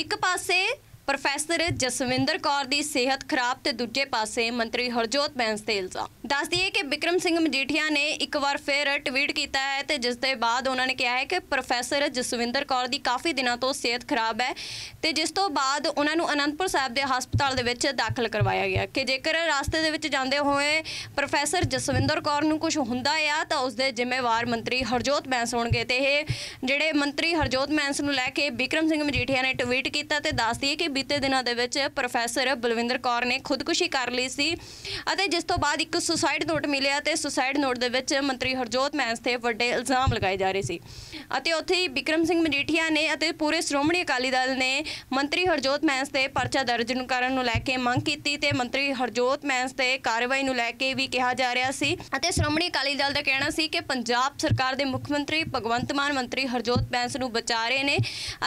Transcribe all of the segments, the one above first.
ਇੱਕ ਪਾਸੇ ਪ੍ਰੋਫੈਸਰ ਜਸਵਿੰਦਰ ਕੌਰ ਦੀ ਸਿਹਤ ਖਰਾਬ ਤੇ ਦੂਜੇ ਪਾਸੇ ਮੰਤਰੀ ਹਰਜੋਤ ਬੈਂਸ ਤੇ ਇਲਜ਼ਾਮ ਦੱਸ ਦਈਏ ਕਿ ਬਿਕਰਮ ਸਿੰਘ ਮਜੀਠੀਆ ਨੇ ਇੱਕ ਵਾਰ ਫਿਰ ਟਵੀਟ ਕੀਤਾ ਹੈ ਤੇ ਜਿਸ ਦੇ ਬਾਅਦ ਉਹਨਾਂ ਨੇ ਕਿਹਾ ਹੈ ਕਿ ਪ੍ਰੋਫੈਸਰ ਜਸਵਿੰਦਰ ਕੌਰ ਦੀ ਕਾਫੀ ਦਿਨਾਂ ਤੋਂ ਸਿਹਤ ਖਰਾਬ ਹੈ ਤੇ ਜਿਸ ਤੋਂ ਬਾਅਦ ਉਹਨਾਂ ਨੂੰ ਅਨੰਦਪੁਰ ਸਾਹਿਬ ਦੇ ਹਸਪਤਾਲ ਦੇ ਵਿੱਚ ਦਾਖਲ ਕਰਵਾਇਆ ਗਿਆ। ਕਿ ਜੇਕਰ ਰਸਤੇ ਦੇ ਵਿੱਚ ਜਾਂਦੇ ਹੋਏ ਪ੍ਰੋਫੈਸਰ ਜਸਵਿੰਦਰ ਕੌਰ ਨੂੰ ਕੁਝ ਹੁੰਦਾ ਆ ਤਾਂ ਉਸ ਦੇ ਜ਼ਿੰਮੇਵਾਰ ਮੰਤਰੀ ਹਰਜੋਤ ਬੈਂਸ ਹੋਣਗੇ ਤੇ ਇਹ ਜਿਹੜੇ ਮੰਤਰੀ ਹਰਜੋਤ ਬੈਂਸ ਨੂੰ ਲੈ ਕੇ ਬਿਕਰਮ ਸਿੰਘ ਮਜੀਠੀਆ ਨੇ ਟਵੀਟ ਕੀਤਾ ਤੇ ਦੱਸਦੀ ਹੈ ਕਿ ਬੀਤੇ ਦਿਨਾਂ ਦੇ ਵਿੱਚ ਪ੍ਰੋਫੈਸਰ ਬਲਵਿੰਦਰ ਕੌਰ ਨੇ ਖੁਦਕੁਸ਼ੀ ਕਰ ਲਈ ਸੀ ਅਤੇ ਜਿਸ ਤੋਂ ਬਾਅਦ ਇੱਕ ਸੁਸਾਈਡ ਨੋਟ ਮਿਲਿਆ ਤੇ ਸੁਸਾਈਡ ਨੋਟ ਦੇ ਵਿੱਚ ਮੰਤਰੀ ਹਰਜੋਤ ਮੈਂਸ ਤੇ ਵੱਡੇ ਇਲਜ਼ਾਮ ਲਗਾਏ ਜਾ ਰਹੇ ਸੀ। ਅਤੇ ਉੱਥੇ ਹੀ ਵਿਕਰਮ ਸਿੰਘ ਮਜੀਠੀਆ ਨੇ ਅਤੇ ਪੂਰੇ ਸ਼੍ਰੋਮਣੀ ਅਕਾਲੀ ਦਲ ਨੇ ਮੰਤਰੀ ਹਰਜੋਤ ਮੈਂਸ ਤੇ ਪਰਚਾ ਦਰਜ ਨੂੰ ਕਰਨ ਨੂੰ ਲੈ ਕੇ ਮੰਗ ਕੀਤੀ ਤੇ ਮੰਤਰੀ ਹਰਜੋਤ ਮੈਂਸ ਤੇ ਕਾਰਵਾਈ ਨੂੰ ਲੈ ਕੇ ਵੀ ਕਿਹਾ ਜਾ ਰਿਹਾ ਸੀ। ਅਤੇ ਸ਼੍ਰੋਮਣੀ ਅਕਾਲੀ ਦਲ ਦਾ ਕਹਿਣਾ ਸੀ ਕਿ ਪੰਜਾਬ ਸਰਕਾਰ ਦੇ ਮੁੱਖ ਮੰਤਰੀ ਭਗਵੰਤ ਮਾਨ, ਮੰਤਰੀ ਹਰਜੋਤ ਮੈਂਸ ਨੂੰ ਬਚਾ ਰਹੇ ਨੇ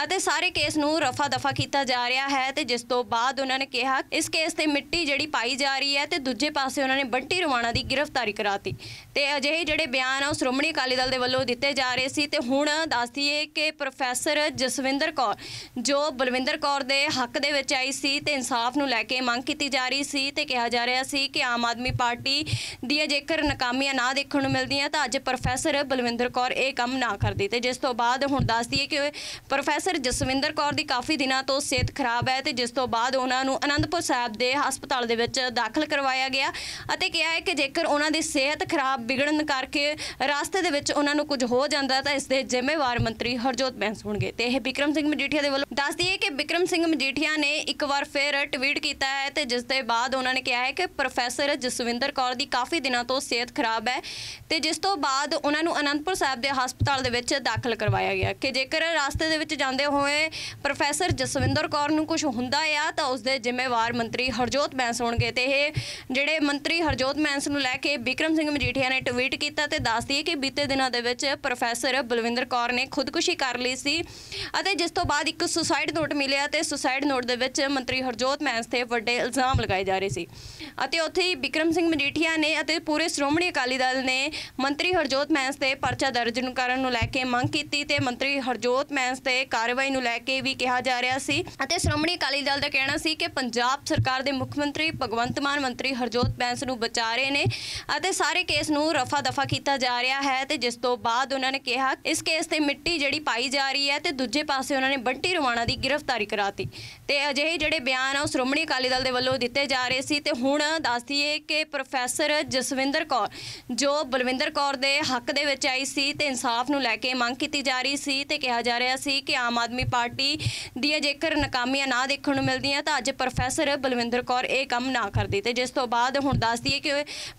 ਅਤੇ ਸਾਰੇ ਕੇਸ ਨੂੰ ਰਫਾ ਦਫਾ ਕੀਤਾ ਜਾ ਰਿਹਾ ਹੈ। ਤੇ ਜਿਸ ਤੋਂ ਬਾਅਦ ਉਹਨਾਂ ਨੇ ਕਿਹਾ, ਇਸ ਕੇਸ ਤੇ ਮਿੱਟੀ ਜਿਹੜੀ ਪਾਈ ਜਾ ਰਹੀ ਹੈ ਤੇ ਦੂਜੇ ਪਾਸੇ ਉਹਨਾਂ ਨੇ ਬੰਟੀ ਰਵਾਣਾ ਦੀ ਗ੍ਰਿਫਤਾਰੀ ਕਰਾਤੀ। ਤੇ ਅਜਿਹੇ ਜਿਹੜੇ ਬਿਆਨ ਆ, ਉਹ ਸ਼੍ਰੋਮਣੀ ਅਕਾਲੀ ਦਲ ਦੇ ਵੱਲੋਂ ਦਿੱਤੇ ਜਾ ਰਹੇ ਸੀ ਤੇ ਹੁਣ ਦੱਸ ਦਈਏ ਕਿ ਪ੍ਰੋਫੈਸਰ ਜਸਵਿੰਦਰ ਕੌਰ, ਜੋ ਬਲਵਿੰਦਰ ਕੌਰ ਦੇ ਹੱਕ ਦੇ ਵਿੱਚ ਆਈ ਸੀ ਤੇ ਇਨਸਾਫ ਨੂੰ ਲੈ ਕੇ ਮੰਗ ਕੀਤੀ ਜਾ ਰਹੀ ਸੀ ਤੇ ਕਿਹਾ ਜਾ ਰਿਹਾ ਸੀ ਕਿ ਆਮ ਆਦਮੀ ਪਾਰਟੀ ਦੀਆਂ ਜੇਕਰ ਨਾਕਾਮੀਆਂ ਨਾ ਦੇਖਣ ਨੂੰ ਮਿਲਦੀਆਂ ਤਾਂ ਅੱਜ ਪ੍ਰੋਫੈਸਰ ਬਲਵਿੰਦਰ ਕੌਰ ਇਹ ਕੰਮ ਨਾ ਕਰਦੀ। ਤੇ ਜਿਸ ਤੋਂ ਬਾਅਦ ਹੁਣ ਦੱਸ ਦਈਏ ਕਿ ਪ੍ਰੋਫੈਸਰ ਜਸਵਿੰਦਰ ਕੌਰ ਦੀ ਕਾਫੀ ਦਿਨਾਂ ਤੋਂ ਸਿਹਤ ਖਰਾਬ ਹੈ ਤੇ ਜਿਸ ਤੋਂ ਬਾਅਦ ਉਹਨਾਂ ਨੂੰ ਅਨੰਦਪੁਰ ਸਾਹਿਬ ਦੇ ਹਸਪਤਾਲ ਦੇ ਵਿੱਚ ਦਾਖਲ ਕਰਵਾਇਆ ਗਿਆ ਅਤੇ ਕਿਹਾ ਹੈ ਕਿ ਜੇਕਰ ਉਹਨਾਂ ਦੀ ਸਿਹਤ ਖਰਾਬ ਵਿਗੜਨ ਕਰਕੇ ਰਾਸਤੇ ਦੇ ਵਿੱਚ ਉਹਨਾਂ ਨੂੰ ਕੁਝ ਹੋ ਜਾਂਦਾ ਤਾਂ ਇਸ ਦੇ ਜ਼ਿੰਮੇਵਾਰ ਮੰਤਰੀ ਹਰਜੋਤ ਬੈਂਸ ਹੋਣਗੇ ਤੇ ਇਹ ਵਿਕਰਮ ਸਿੰਘ ਮਜੀਠੀਆ ਦੇ ਵੱਲੋਂ ਦੱਸ ਦਈਏ ਕਿ ਵਿਕਰਮ ਸਿੰਘ ਮਜੀਠੀਆ ਨੇ ਇੱਕ ਵਾਰ ਫਿਰ ਟਵੀਟ ਕੀਤਾ ਹੈ ਤੇ ਜਿਸ ਦੇ ਬਾਅਦ ਉਹਨਾਂ ਨੇ ਕਿਹਾ ਹੈ ਕਿ ਪ੍ਰੋਫੈਸਰ ਜਸਵਿੰਦਰ ਕੌਰ ਦੀ ਕਾਫੀ ਦਿਨਾਂ ਤੋਂ ਸਿਹਤ ਖਰਾਬ ਹੈ ਤੇ ਜਿਸ ਤੋਂ ਬਾਅਦ ਉਹਨਾਂ ਨੂੰ ਅਨੰਦਪੁਰ ਸਾਹਿਬ ਦੇ ਹਸਪਤਾਲ ਦੇ ਵਿੱਚ ਦਾਖਲ ਕਰਵਾਇਆ ਗਿਆ ਕਿ ਜੇਕਰ ਰਾਸਤੇ ਦੇ ਵਿੱਚ ਜਾਂਦੇ ਹੋਏ ਪ੍ਰੋਫੈਸਰ ਜਸਵਿੰਦਰ ਕੌਰ ਨੂੰ ਕੁਝ ਹੁੰਦਾ ਆ, ਤਾਂ ਉਸ ਦੇ ਜ਼ਿੰਮੇਵਾਰ ਮੰਤਰੀ ਹਰਜੋਤ ਬੈਂਸ ਹੋਣਗੇ ਤੇ ਇਹ ਜਿਹੜੇ ਮੰਤਰੀ ਹਰਜੋਤ ਬੈਂਸ ਨੂੰ ਲੈ ਕੇ ਬਿਕਰਮ ਸਿੰਘ ਮਜੀਠੀਆ ਨੇ ਟਵੀਟ ਕੀਤਾ ਤੇ ਦੱਸਦੀ ਹੈ ਕਿ ਬੀਤੇ ਦਿਨਾਂ ਦੇ ਵਿੱਚ ਪ੍ਰੋਫੈਸਰ ਬਲਵਿੰਦਰ ਕੌਰ ਨੇ ਖੁਦਕੁਸ਼ੀ ਕਰ ਲਈ ਸੀ ਅਤੇ ਜਿਸ ਤੋਂ ਬਾਅਦ ਇੱਕ ਸੁਸਾਈਡ ਨੋਟ ਮਿਲਿਆ ਤੇ ਸੁਸਾਈਡ ਨੋਟ ਦੇ ਵਿੱਚ ਮੰਤਰੀ ਹਰਜੋਤ ਬੈਂਸ ਤੇ ਵੱਡੇ ਇਲਜ਼ਾਮ ਲਗਾਏ ਜਾ ਰਹੇ ਸੀ। ਅਤੇ ਉੱਥੇ ਹੀ ਬਿਕਰਮ ਸਿੰਘ ਮਜੀਠੀਆ ਨੇ ਅਤੇ ਪੂਰੇ ਸ਼੍ਰੋਮਣੀ ਅਕਾਲੀ ਦਲ ਨੇ ਮੰਤਰੀ ਹਰਜੋਤ ਮੈਂਸ ਤੇ ਪਰਚਾ ਦਰਜ ਨੂੰ ਕਰਨ ਨੂੰ ਲੈ ਕੇ ਮੰਗ ਕੀਤੀ ਤੇ ਮੰਤਰੀ ਹਰਜੋਤ ਮੈਂਸ ਤੇ ਕਾਰਵਾਈ ਨੂੰ ਲੈ ਕੇ ਵੀ ਕਿਹਾ ਜਾ ਰਿਹਾ ਸੀ ਅਤੇ ਸ਼੍ਰੋਮਣੀ ਸ਼੍ਰੋਮਣੀ ਅਕਾਲੀ ਦਲ ਦਾ ਕਹਿਣਾ ਸੀ ਕਿ ਪੰਜਾਬ ਸਰਕਾਰ ਦੇ ਮੁੱਖ ਮੰਤਰੀ ਭਗਵੰਤ ਮਾਨ, ਮੰਤਰੀ ਹਰਜੋਤ ਬੈਂਸ ਨੂੰ ਬਚਾ ਰਹੇ ਨੇ ਅਤੇ ਸਾਰੇ ਕੇਸ ਨੂੰ ਰਫਾ ਦਫਾ ਕੀਤਾ ਜਾ ਰਿਹਾ ਹੈ ਤੇ ਜਿਸ ਤੋਂ ਬਾਅਦ ਉਹਨਾਂ ਨੇ ਕਿਹਾ, ਇਸ ਕੇਸ ਤੇ ਮਿੱਟੀ ਜਿਹੜੀ ਪਾਈ ਜਾ ਰਹੀ ਹੈ ਤੇ ਦੂਜੇ ਪਾਸੇ ਉਹਨਾਂ ਨੇ ਬੰਟੀ ਰਵਾਣਾ ਦੀ ਗ੍ਰਿਫਤਾਰੀ ਕਰਾਤੀ। ਤੇ ਅਜਿਹੇ ਜਿਹੜੇ ਬਿਆਨ ਆ, ਉਹ ਸ਼੍ਰੋਮਣੀ ਅਕਾਲੀ ਦਲ ਦੇ ਵੱਲੋਂ ਦਿੱਤੇ ਜਾ ਰਹੇ ਸੀ ਤੇ ਹੁਣ ਦੱਸ ਦਈਏ ਕਿ ਪ੍ਰੋਫੈਸਰ ਜਸਵਿੰਦਰ ਕੌਰ, ਜੋ ਬਲਵਿੰਦਰ ਕੌਰ ਦੇ ਹੱਕ ਦੇ ਵਿੱਚ ਆਈ ਸੀ ਤੇ ਇਨਸਾਫ ਨੂੰ ਲੈ ਕੇ ਮੰਗ ਕੀਤੀ ਜਾ ਰਹੀ ਸੀ ਤੇ ਕਿਹਾ ਜਾ ਰਿਹਾ ਸੀ ਕਿ ਆਮ ਆਦਮੀ ਪਾਰਟੀ ਦੀਆਂ ਜੇਕਰ ਨਾਕਾਮੀਆਂ ਨਾ ਦੇਖਣ ਨੂੰ ਮਿਲਦੀਆਂ, ਤਾਂ ਅੱਜ ਪ੍ਰੋਫੈਸਰ ਬਲਵਿੰਦਰ ਕੌਰ ਇਹ ਕੰਮ ਨਾ ਕਰਦੀ। ਤੇ ਜਿਸ ਤੋਂ ਬਾਅਦ ਹੁਣ ਦੱਸ ਦਈਏ ਕਿ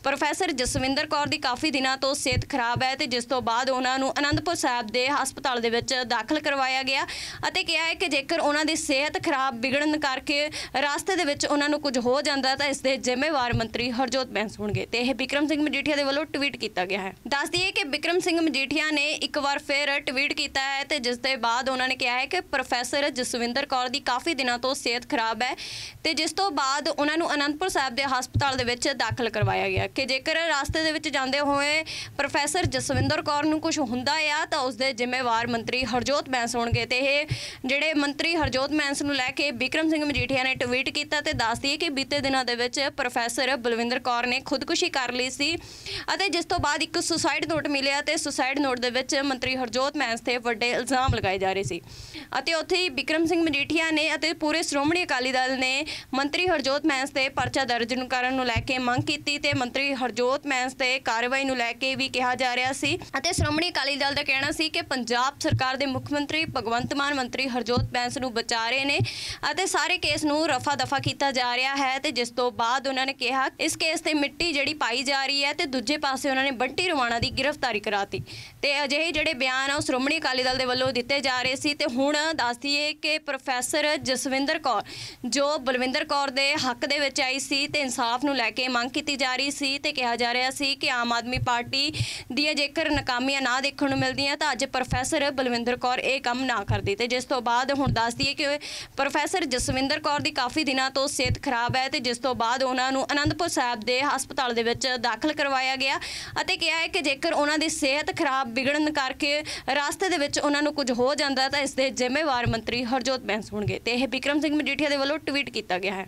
ਪ੍ਰੋਫੈਸਰ ਜਸਵਿੰਦਰ ਕੌਰ ਦੀ ਕਾਫੀ ਦਿਨਾਂ ਤੋਂ ਸਿਹਤ ਖਰਾਬ ਹੈ ਤੇ ਜਿਸ ਤੋਂ ਬਾਅਦ ਉਹਨਾਂ ਨੂੰ ਅਨੰਦਪੁਰ ਸਾਹਿਬ ਦੇ ਹਸਪਤਾਲ ਦੇ ਵਿੱਚ ਦਾਖਲ ਕਰਵਾਇਆ ਗਿਆ ਅਤੇ ਕਿਹਾ ਹੈ ਕਿ ਜੇਕਰ ਉਹਨਾਂ ਦੀ ਸਿਹਤ ਖਰਾਬ ਵਿਗੜਨ ਕਰਕੇ ਰਸਤੇ ਦੇ ਵਿੱਚ ਉਹਨਾਂ ਨੂੰ ਕੁਝ ਹੋ ਜਾਂਦਾ, ਤਾਂ ਇਸ ਦੇ ਜ਼ਿੰਮੇਵਾਰ ਮੰਤਰੀ ਹਰਜੋਤ ਬੈਂਸ ਹੋਣਗੇ। ਤੇ ਇਹ ਵਿਕਰਮ ਸਿੰਘ ਮਜੀਠੀਆ ਦੇ ਵੱਲੋਂ ਟਵੀਟ ਕੀਤਾ ਗਿਆ ਹੈ। ਦੱਸ ਦਈਏ ਕਿ ਵਿਕਰਮ ਸਿੰਘ ਮਜੀਠੀਆ ਨੇ ਇੱਕ ਵਾਰ ਫਿਰ ਟਵੀਟ ਕੀਤਾ ਹੈ ਤੇ ਜਿਸ ਦੇ ਬਾਅਦ ਉਹਨਾਂ ਨੇ ਕਿਹਾ ਹੈ ਕਿ ਪ੍ਰੋਫੈਸਰ ਜਸਵਿੰਦਰ ਕੌਰ ਦੀ ਕਾਫੀ ਦਿਨਾਂ ਤੋਂ ਸਿਹਤ ਖਰਾਬ ਹੈ ਤੇ ਜਿਸ ਤੋਂ ਬਾਅਦ ਉਹਨਾਂ ਨੂੰ ਅਨੰਦਪੁਰ ਸਾਹਿਬ ਦੇ ਹਸਪਤਾਲ ਦੇ ਵਿੱਚ ਦਾਖਲ ਕਰਵਾਇਆ ਗਿਆ। ਕਿ ਜੇਕਰ ਰਾਸਤੇ ਦੇ ਵਿੱਚ ਜਾਂਦੇ ਹੋਏ ਪ੍ਰੋਫੈਸਰ ਜਸਵਿੰਦਰ ਕੌਰ ਨੂੰ ਕੁਝ ਹੁੰਦਾ ਆ, ਤਾਂ ਉਸ ਦੇ ਜ਼ਿੰਮੇਵਾਰ ਮੰਤਰੀ ਹਰਜੋਤ ਬੈਂਸ ਹੋਣਗੇ ਤੇ ਇਹ ਜਿਹੜੇ ਮੰਤਰੀ ਹਰਜੋਤ ਬੈਂਸ ਨੂੰ ਲੈ ਕੇ ਵਿਕਰਮ ਸਿੰਘ ਮਜੀਠੀਆ ਨੇ ਟਵੀਟ ਕੀਤਾ ਤੇ ਦੱਸਦੀ ਹੈ ਕਿ ਬੀਤੇ ਦਿਨਾਂ ਦੇ ਵਿੱਚ ਪ੍ਰੋਫੈਸਰ ਬਲਵਿੰਦਰ ਕੌਰ ਨੇ ਖੁਦਕੁਸ਼ੀ ਕਰ ਲਈ ਸੀ ਅਤੇ ਜਿਸ ਤੋਂ ਬਾਅਦ ਇੱਕ ਸੁਸਾਈਡ ਨੋਟ ਮਿਲਿਆ ਤੇ ਸੁਸਾਈਡ ਨੋਟ ਦੇ ਵਿੱਚ ਮੰਤਰੀ ਹਰਜੋਤ ਬੈਂਸ ਤੇ ਵੱਡੇ ਇਲਜ਼ਾਮ ਲਗਾਏ ਜਾ ਰਹੇ ਸੀ। ਅਤੇ ਉੱਥੇ ਹੀ ਬਿਕਰਮ ਸਿੰਘ ਮਜੀਠੀਆ ਨੇ ਅਤੇ ਪੂਰੇ ਸ਼੍ਰੋਮਣੀ ਅਕਾਲੀ ਦਲ ਨੇ ਮੰਤਰੀ ਹਰਜੋਤ ਮੈਂਸ ਤੇ ਪਰਚਾ ਦਰਜ ਨੂੰ ਕਰਨ ਨੂੰ ਲੈ ਕੇ ਮੰਗ ਕੀਤੀ ਤੇ ਮੰਤਰੀ ਹਰਜੋਤ ਮੈਂਸ ਤੇ ਕਾਰਵਾਈ ਨੂੰ ਲੈ ਕੇ ਵੀ ਕਿਹਾ ਜਾ ਰਿਹਾ ਸੀ। ਅਤੇ ਸ਼੍ਰੋਮਣੀ ਅਕਾਲੀ ਦਲ ਦਾ ਕਹਿਣਾ ਸੀ ਕਿ ਪੰਜਾਬ ਸਰਕਾਰ ਦੇ ਮੁੱਖ ਮੰਤਰੀ ਭਗਵੰਤ ਮਾਨ, ਮੰਤਰੀ ਹਰਜੋਤ ਮੈਂਸ ਨੂੰ ਬਚਾ ਰਹੇ ਨੇ ਅਤੇ ਸਾਰੇ ਕੇਸ ਨੂੰ ਰਫਾ ਦਫਾ ਕੀਤਾ ਜਾ ਰਿਹਾ ਹੈ ਤੇ ਜਿਸ ਤੋਂ ਬਾਅਦ ਉਹਨਾਂ ਨੇ ਕਿਹਾ, ਇਸ ਕੇਸ ਤੇ ਮਿੱਟੀ ਜਿਹੜੀ ਪਾਈ ਜਾ ਰਹੀ ਹੈ ਤੇ ਦੂਜੇ ਪਾਸੇ ਉਹਨਾਂ ਨੇ ਬੰਟੀ ਰਵਾਣਾ ਦੀ ਗ੍ਰਿਫਤਾਰੀ ਕਰਾਤੀ। ਤੇ ਅਜਿਹੇ ਜਿਹੜੇ ਬਿਆਨ ਆ ਉਹ ਸ਼੍ਰੋਮਣੀ ਅਕਾਲੀ ਦਲ ਦੇ ਵੱਲੋਂ ਦਿੱਤੇ ਜਾ ਰਹੇ ਸੀ ਤੇ ਹੁਣ ਦੱਸਦੀਏ ਕਿ ਪ੍ਰੋਫੈਸਰ ਜਸ ਜਸਵਿੰਦਰ ਕੌਰ, ਜੋ ਬਲਵਿੰਦਰ ਕੌਰ ਦੇ ਹੱਕ ਦੇ ਵਿੱਚ ਆਈ ਸੀ ਤੇ ਇਨਸਾਫ ਨੂੰ ਲੈ ਕੇ ਮੰਗ ਕੀਤੀ ਜਾ ਰਹੀ ਸੀ ਤੇ ਕਿਹਾ ਜਾ ਰਿਹਾ ਸੀ ਕਿ ਆਮ ਆਦਮੀ ਪਾਰਟੀ ਦੀਆਂ ਜੇਕਰ ਨਾਕਾਮੀਆਂ ਨਾ ਦੇਖਣ ਨੂੰ ਮਿਲਦੀਆਂ ਤਾਂ ਅੱਜ ਪ੍ਰੋਫੈਸਰ ਬਲਵਿੰਦਰ ਕੌਰ ਇਹ ਕੰਮ ਨਾ ਕਰਦੀ ਤੇ ਜਿਸ ਤੋਂ ਬਾਅਦ ਹੁਣ ਦੱਸ ਦਈਏ ਕਿ ਪ੍ਰੋਫੈਸਰ ਜਸਵਿੰਦਰ ਕੌਰ ਦੀ ਕਾਫੀ ਦਿਨਾਂ ਤੋਂ ਸਿਹਤ ਖਰਾਬ ਹੈ ਤੇ ਜਿਸ ਤੋਂ ਬਾਅਦ ਉਹਨਾਂ ਨੂੰ ਅਨੰਦਪੁਰ ਸਾਹਿਬ ਦੇ ਹਸਪਤਾਲ ਦੇ ਵਿੱਚ ਦਾਖਲ ਕਰਵਾਇਆ ਗਿਆ ਅਤੇ ਕਿਹਾ ਹੈ ਕਿ ਜੇਕਰ ਉਹਨਾਂ ਦੀ ਸਿਹਤ ਖਰਾਬ ਵਿਗੜਨ ਕਰਕੇ ਰਸਤੇ ਦੇ ਵਿੱਚ ਉਹਨਾਂ ਨੂੰ ਕੁਝ ਹੋ ਜਾਂਦਾ ਤਾਂ ਇਸ ਦੇ ਜ਼ਿੰਮੇਵਾਰ ਮੰਤਰੀ ਹਰਜੋਤ ਬੈਂਸ ਹੋਣਗੇ ਤੇ ਇਹ ਬਿਕਰਮ ਸਿੰਘ ਮਜੀਠੀਆ ਦੇ ਵੱਲੋਂ ਟਵੀਟ ਕੀਤਾ ਗਿਆ ਹੈ।